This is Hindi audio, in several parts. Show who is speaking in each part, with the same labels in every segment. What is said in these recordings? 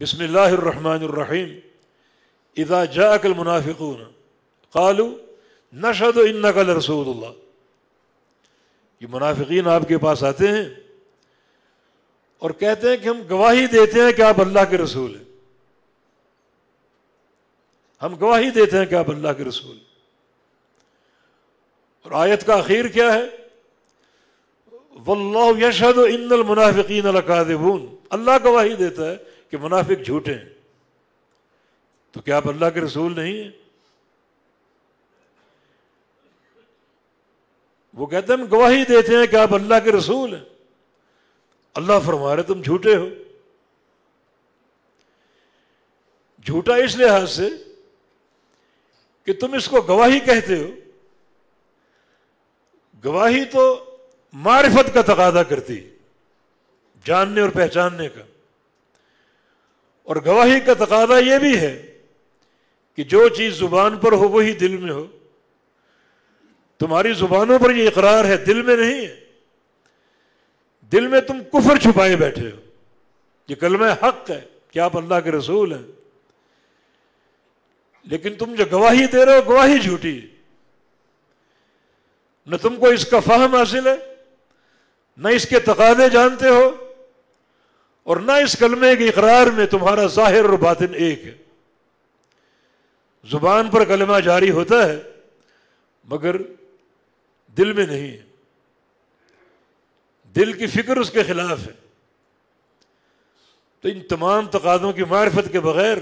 Speaker 1: बिस्मिल्लाहिर्रहमानिर्रहीम इदा जाकल मुनाफिकून कालू नशद इन नकल ये मुनाफिकीन आपके पास आते हैं और कहते हैं कि हम गवाही देते हैं कि आप अल्लाह के रसूल हैं। हम गवाही देते हैं कि आप अल्लाह के रसूल और आयत का आखिर क्या है? वल्लाह यशद इन मुनाफिकीन लकादिबून. अल्लाह गवाही देता है कि मुनाफिक झूठे हैं। तो क्या आप अल्लाह के रसूल नहीं हैं? वो कहते हैं, हम गवाही देते हैं कि आप अल्लाह के रसूल हैं। अल्लाह फरमा रहे, तुम झूठे हो। झूठा इस लिहाज से कि तुम इसको गवाही कहते हो। गवाही तो मारिफत का तकादा करती जानने और पहचानने का। और गवाही का तकादा यह भी है कि जो चीज़ ज़ुबान पर हो, वही दिल में हो। तुम्हारी जुबानों पर यह इकरार है, दिल में नहीं है। दिल में तुम कुफर छुपाए बैठे हो। ये कलम हक है कि आप अल्लाह के रसूल हैं। लेकिन तुम जो गवाही दे रहे हो, गवाही झूठी न तुमको इसका फाहम हासिल है, न इसके तकादे जानते हो और न इस कलमे के इकरार में तुम्हारा ज़ाहिर और बातिन एक है। ज़ुबान पर कलमा जारी होता है, मगर दिल में नहीं है। दिल की फ़िक्र उसके खिलाफ है। तो इन तमाम तकादों की मार्फत के बगैर,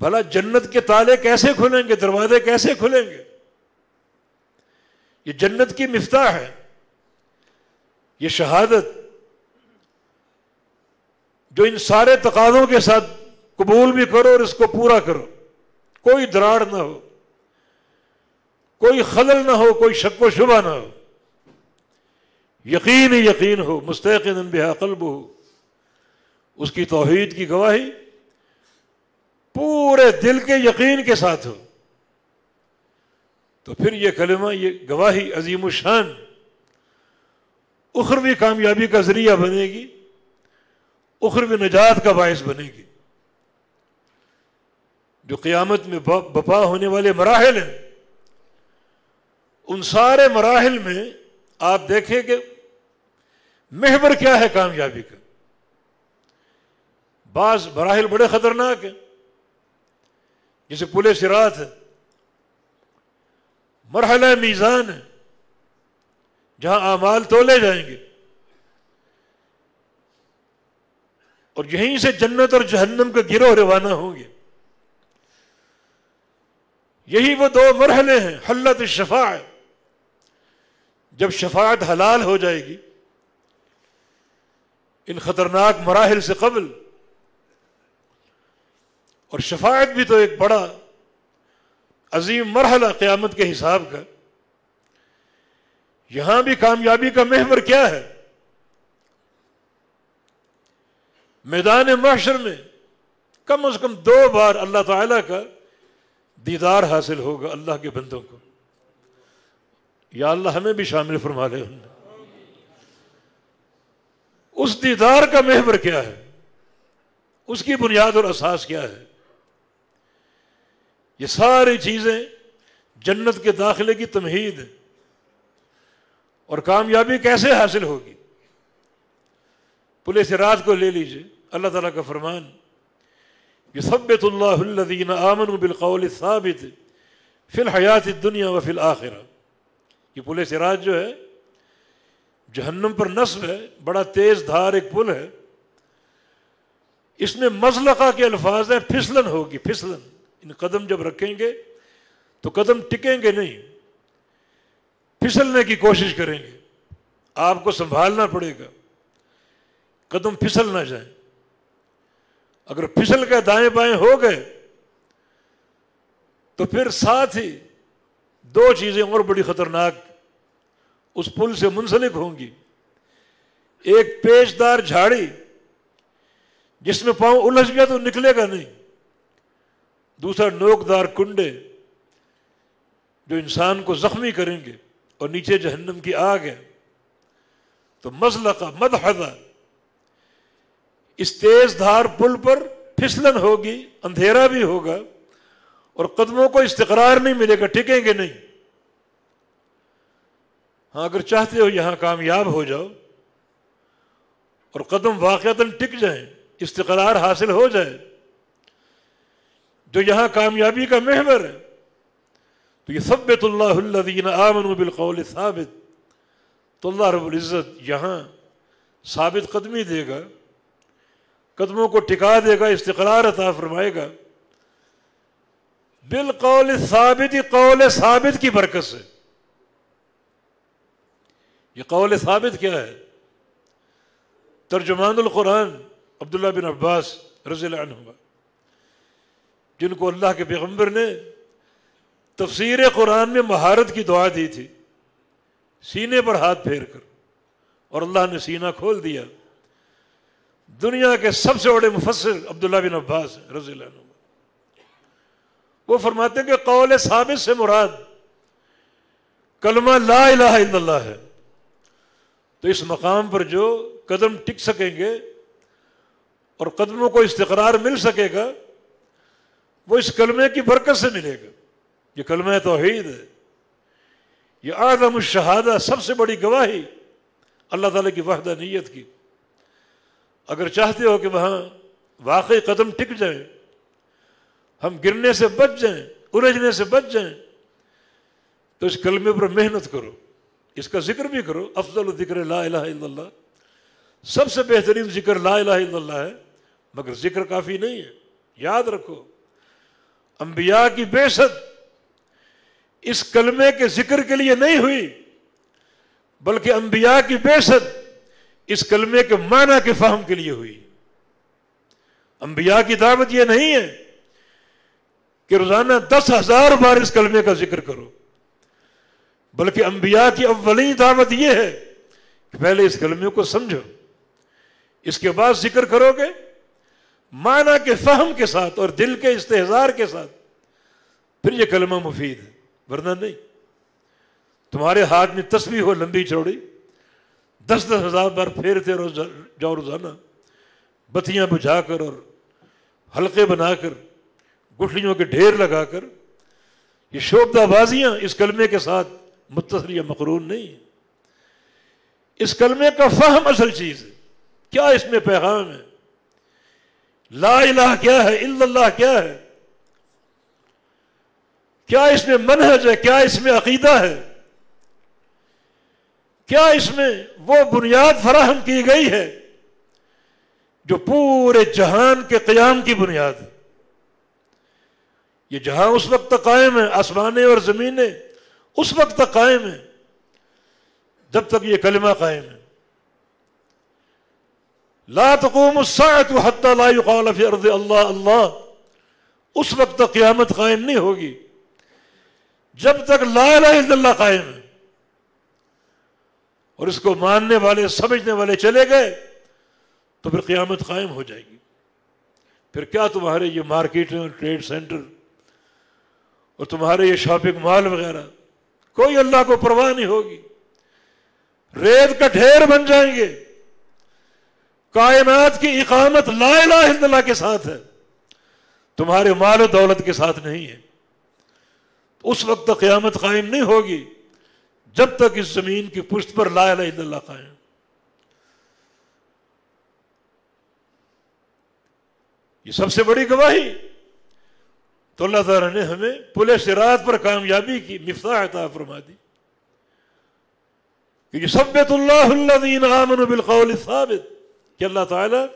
Speaker 1: भला जन्नत के ताले कैसे खुलेंगे, दरवाजे कैसे खुलेंगे? ये जन्नत की मिफ्ता है, ये शहादत जो इन सारे तकादों के साथ कबूल भी करो और इसको पूरा करो। कोई दराड़ ना हो। कोई खलल ना हो, कोई शक व शुबा ना हो। यकीन ही यकीन हो, मुस्तकिन बिहा कल्ब हो। उसकी तोहहीद की गवाही पूरे दिल के यकीन के साथ हो। तो फिर यह कलमा, ये गवाही अजीम शान उखरवी कामयाबी का ज़रिया बनेगी। उखरवी निजात का बायस बनेगी। जो क़यामत में बपा होने वाले मराहल हैं, उन सारे मराहल में आप देखें कि क्या है कामयाबी का। बाज मराहल बड़े खतरनाक हैं, जैसे पुल सिरात है, मरहला मीज़ान है, जहाँ आमाल तोले जाएँगे। और यहीं से जन्नत और जहन्नम के गिरोह रवाना होंगे यही वो दो मरहले हैं, हल्लत शफात जब शफात हलाल हो जाएगी, इन खतरनाक मराहल से कबल, और शफात भी तो एक बड़ा, अजीम मरहला क़्यामत के हिसाब का। यहाँ भी कामयाबी का महवर क्या है? मैदान माशर में कम अज कम दो बार अल्लाह ताला का दीदार हासिल होगा अल्लाह के बंदों को। या अल्लाह हमें भी शामिल फरमा ले उस दीदार का महवर क्या है? उसकी बुनियाद और असास क्या है? ये सारी चीज़ें जन्नत के दाखिले की तमहीद और कामयाबी कैसे हासिल होगी? पुलिस रात को ले लीजिए। अल्लाह ताला का फरमान ये सबतुल्लादीन आमन बिलकौल साबित, फिल हयात दुनिया व फिल आखिरा. ये पुलिस राज जो है, जहन्नम पर नस्ब है, बड़ा तेज धार एक पुल है। इसमें मजलका के अल्फाज हैं, फिसलन होगी, फिसलन। इन कदम जब रखेंगे तो कदम टिकेंगे नहीं, फिसलने की कोशिश करेंगे। आपको संभालना पड़ेगा, कदम फिसल ना जाए। अगर फिसल के दाएँ बाएँ हो गए तो फिर साथ ही दो चीज़ें और बड़ी खतरनाक उस पुल से मुंसलिक होंगी। एक पेचदार झाड़ी, जिसमें पाँव उलझ गया तो निकलेगा नहीं। दूसरा नोकदार कुंडे, जो इंसान को जख्मी करेंगे और नीचे जहन्नम की आग है। तो मजला का मदहदा इस तेज धार पुल पर फिसलन होगी, अंधेरा भी होगा, और कदमों को इस्तकरार नहीं मिलेगा, टिकेंगे नहीं। हाँ अगर चाहते हो यहाँ कामयाब हो जाओ, और कदम वाकता टिक जाए, इस्तकरार हासिल हो जाए, जो यहाँ कामयाबी का महवर है तो ये सब्बतुल्लादीन आमन बिलकौल साबित तो अल्लाह रबुल्ज़त यहाँ साबित कदमी देगा। कदमों को टिका देगा, इस्तकरार अता फरमाएगा। बिल कौल साबित कौल साबित की बरकत से। ये कौल साबित क्या है? तर्जुमान कुरान अब्दुल्ला बिन अब्बास रज़ी जिनको अल्लाह के पैगंबर ने तफसीर कुरान में महारत की दुआ दी थी, सीने पर हाथ फेर कर, और अल्लाह ने सीना खोल दिया। दुनिया के सबसे बड़े मुफसर अब्दुल्ला बिन अब्बास रज़ी वो फरमाते हैं कि कौल साबित से मुराद, कलमा ला इल्लल्लाह है। तो इस मकाम पर जो कदम टिक सकेंगे और कदमों को इस्तकरार मिल सकेगा, वो इस कलमे की बरकत से मिलेगा। ये कलम तोहीद है। ये आदम शहादा सबसे बड़ी गवाही अल्लाह ताला की वहदा नीयत की। अगर चाहते हो कि वहाँ वाकई कदम टिक जाए, हम गिरने से बच जाएँ, उलझने से बच जाएँ तो इस कलमे पर मेहनत करो। इसका ज़िक्र भी करो। अफजल ज़िक्र ला सबसे बेहतरीन ज़िक्र ला इला है, मगर ज़िक्र काफ़ी नहीं है। याद रखो, अंबिया की बेसत इस कलमे के ज़िक्र के लिए नहीं हुई, बल्कि अंबिया की बेसत इस कलमे के माना के फाहम के लिए हुई। अंबिया की दावत यह नहीं है कि रोज़ाना दस हज़ार बार इस कलमे का ज़िक्र करो। बल्कि अंबिया की अव्वली दावत यह है कि पहले इस कलमे को समझो, इसके बाद ज़िक्र करोगे, माना के फहम के साथ और दिल के इस्तेजार के साथ। फिर यह कलमा मुफीद है, वरना नहीं। तुम्हारे हाथ में तस्वीर हो लंबी चौड़ी। दस दस हज़ार बार फेरते रोज जाओ रोज़ाना। बत्तियाँ बुझाकर और हल्के बनाकर, गुठलियों के ढेर लगाकर। ये शोभदाबाजियाँ इस कलमे के साथ मुतसर या मकरून नहीं इस कलमे का फहम असल चीज़ है। क्या इसमें पैगाम है? ला इलाह क्या है? इल्लल्लाह क्या है? क्या इसमें मनहज है? क्या इसमें अकीदा है? क्या इसमें वो बुनियाद फराहम की गई है जो पूरे जहान के क्याम की बुनियाद है? ये जहाँ उस वक्त तक कायम है, आसमाने और जमीनें, उस वक्त तक कायम है, जब तक ये कलमा कायम है। ला तकूम अर्द अल्लाह अल्लाह, उस वक्त तक क्यामत कायम नहीं होगी, जब तक ला कायम है। और इसको मानने वाले, समझने वाले चले गए तो फिर क़्यामत कायम हो जाएगी। फिर क्या तुम्हारे ये मार्केटें और ट्रेड सेंटर और तुम्हारे ये शॉपिंग मॉल वगैरह, कोई अल्लाह को परवाह नहीं होगी। रेत का ढेर बन जाएँगे। कायनात की इकामत ला के साथ है। तुम्हारे माल दौलत के साथ नहीं है। उस वक्त तक क़यामत कायम नहीं होगी। जब तक इस ज़मीन की पुष्ट पर ला कायम। ये सबसे बड़ी गवाही। तो अल्लाह ताला ने हमें पुलिस सिरात पर कामयाबी की मिफ्ता फरमा दी। क्योंकि बिलकौल साबित। कि अल्लाह ताला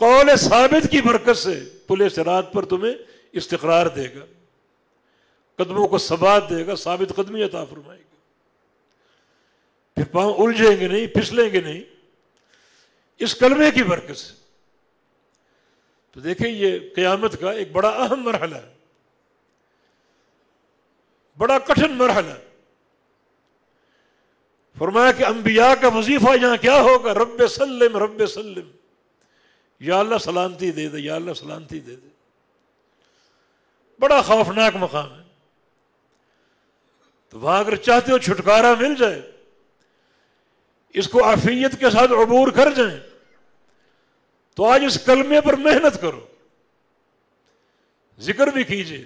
Speaker 1: कौल साबित की बरकत से पुलिस सिरात पर तुम्हें इस्तकरार देगा। कदमों को सबात देगा, साबित कदमी अता फरमाएगा। फिर पाँव उलझेंगे नहीं, फिसलेंगे नहीं। इस कलमे की बरकत से। तो देखें, ये क़यामत का एक बड़ा अहम मरहला है। बड़ा कठिन मरहला फरमाया कि अंबिया का वजीफा यहाँ क्या होगा? रब सल्लम रब सल्लम। या सलामती दे दे, या सलामती दे दे। बड़ा खौफनाक मकाम है। तो वहाँ अगर चाहते हो छुटकारा मिल जाए इसको आफियत के साथ अबूर कर जाए तो आज इस कलमे पर मेहनत करो। ज़िक्र भी कीजिए।